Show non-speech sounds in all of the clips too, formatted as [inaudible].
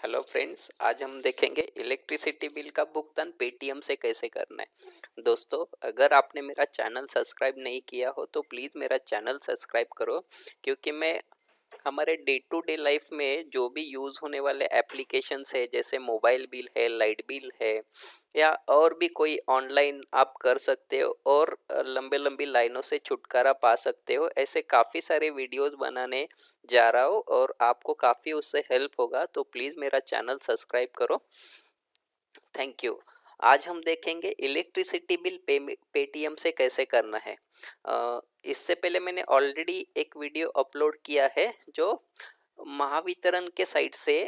Hello friends आज हम देखेंगे इलेक्ट्रिसिटी बिल का भुगतान पेटीएम से कैसे करना है। दोस्तों, अगर आपने मेरा चैनल सब्सक्राइब नहीं किया हो तो प्लीज़ मेरा चैनल सब्सक्राइब करो, क्योंकि मैं हमारे डे टू डे लाइफ में जो भी यूज़ होने वाले एप्लीकेशंस है, जैसे मोबाइल बिल है लाइट बिल है, या और भी कोई ऑनलाइन आप कर सकते हो और लंबे लंबी लाइनों से छुटकारा पा सकते हो, ऐसे काफ़ी सारे वीडियोस बनाने जा रहा हूँ और आपको काफ़ी उससे हेल्प होगा तो प्लीज़ मेरा चैनल सब्सक्राइब करो। थैंक यू आज हम देखेंगे इलेक्ट्रिसिटी बिल पे, पेटीएम से कैसे करना है। इससे पहले मैंने ऑलरेडी एक वीडियो अपलोड किया है, जो महावितरण के साइट से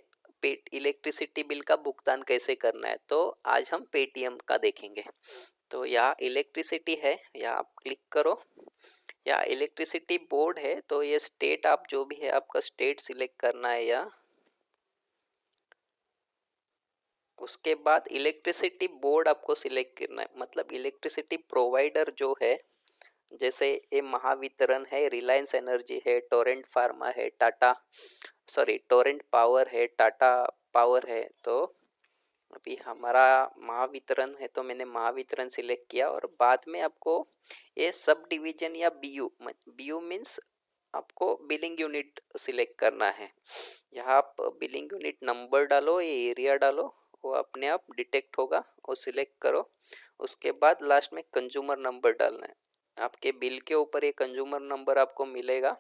पेट इलेक्ट्रिसिटी बिल का भुगतान कैसे करना है। तो आज हम पेटीएम का देखेंगे। तो यहाँ इलेक्ट्रिसिटी है, यहाँ आप क्लिक करो। या इलेक्ट्रिसिटी बोर्ड है तो ये स्टेट आप जो भी है, आपका स्टेट सिलेक्ट करना है या उसके बाद इलेक्ट्रिसिटी बोर्ड आपको सिलेक्ट करना है। मतलब इलेक्ट्रिसिटी प्रोवाइडर जो है, जैसे ये महावितरण है रिलायंस एनर्जी है टोरेंट फार्मा है टाटा सॉरी टोरेंट पावर है टाटा पावर है तो अभी हमारा महावितरण है तो मैंने महावितरण सिलेक्ट किया और बाद में आपको ये सब डिवीज़न या B U B U means आपको बिलिंग यूनिट सिलेक्ट करना है। यहाँ आप बिलिंग यूनिट नंबर डालो, ये एरिया डालो वो अपने आप डिटेक्ट होगा, वो सिलेक्ट करो। उसके बाद लास्ट में कंज्यूमर नंबर डालना है। आपके बिल के ऊपर ये कंज्यूमर नंबर आपको मिलेगा।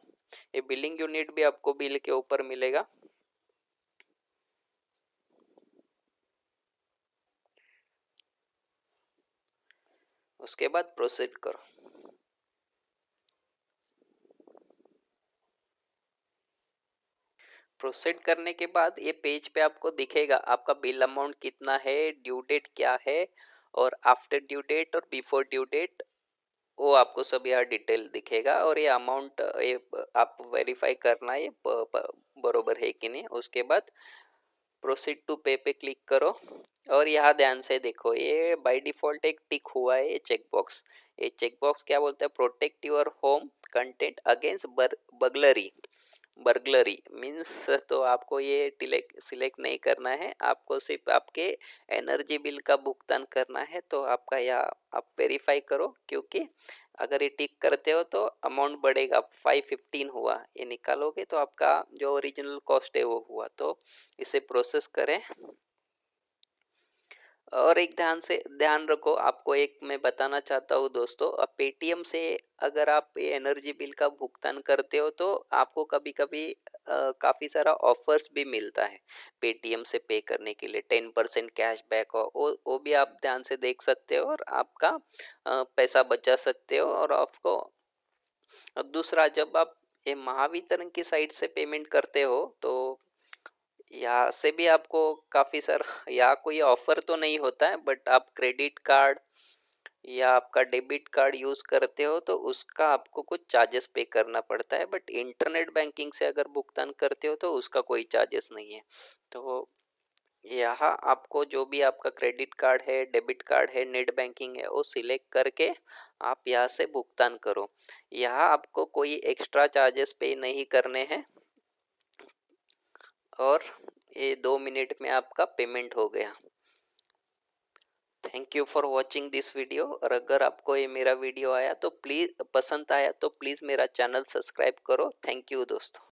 ये बिलिंग यूनिट भी आपको बिल के ऊपर मिलेगा। उसके बाद प्रोसीड करो। प्रोसीड करने के बाद ये पेज पे आपको दिखेगा आपका बिल अमाउंट कितना है ड्यू डेट क्या है और आफ्टर ड्यू डेट और बिफोर ड्यू डेट वो आपको सब यहाँ डिटेल दिखेगा और ये अमाउंट ये आप वेरीफाई करना ये बरोबर है कि नहीं। उसके बाद प्रोसीड टू पे पे क्लिक करो और यहाँ ध्यान से देखो, ये बाय डिफ़ॉल्ट एक टिक हुआ है ये चेक बॉक्स ये चेक बॉक्स क्या बोलता है? Protect your home content against burglary burglary means तो आपको ये सिलेक्ट नहीं करना है, आपको सिर्फ़ आपके एनर्जी बिल का भुगतान करना है तो आपका यह आप वेरीफाई करो, क्योंकि अगर ये टिक करते हो तो अमाउंट बढ़ेगा फाइव फिफ्टीन हुआ, ये निकालोगे तो आपका जो ओरिजिनल कॉस्ट है वो हुआ तो इसे प्रोसेस करें। और एक ध्यान से ध्यान रखो आपको एक मैं बताना चाहता हूँ दोस्तों अब पेटीएम से अगर आप ये एनर्जी बिल का भुगतान करते हो तो आपको कभी कभी काफ़ी सारा ऑफर्स भी मिलता है पेटीएम से पे करने के लिए। टेन परसेंट कैश बैक हो वो वो भी आप ध्यान से देख सकते हो और आपका आ, पैसा बचा सकते हो और आपको दूसरा जब आप ये महावितरण की साइट से पेमेंट करते हो तो यहाँ से भी आपको काफ़ी सारा [laughs] यहाँ कोई ऑफ़र तो नहीं होता है, बट आप क्रेडिट कार्ड या आपका डेबिट कार्ड यूज़ करते हो तो उसका आपको कुछ चार्जेस पे करना पड़ता है, बट इंटरनेट बैंकिंग से अगर भुगतान करते हो तो उसका कोई चार्जेस नहीं है। तो यहाँ आपको जो भी आपका क्रेडिट कार्ड है, डेबिट कार्ड है, नेट बैंकिंग है, वो सिलेक्ट करके आप यहाँ से भुगतान करो। यहाँ आपको कोई एक्स्ट्रा चार्जेस पे नहीं करने हैं और ये दो मिनट में आपका पेमेंट हो गया। Thank you for watching this video और अगर आपको ये मेरा वीडियो आया तो प्लीज़, पसंद आया तो प्लीज़ मेरा चैनल सब्सक्राइब करो। थैंक यू दोस्तों।